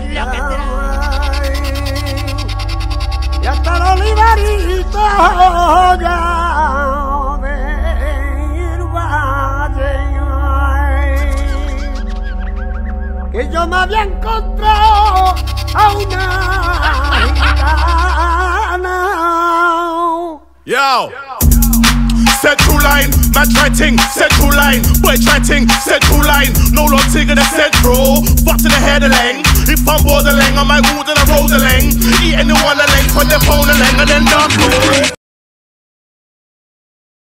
será lo que será. Y hasta el olivarito ya del valle. Que yo me había encontrado a una gitana. Yo. Set two line, man try ting, set two line, boy try ting, set two line, no long ting in the central, but to the head of the lane if I'm lang, I might wood and I roll the lang, eat anyone the lang, put their phone the lang, and then dance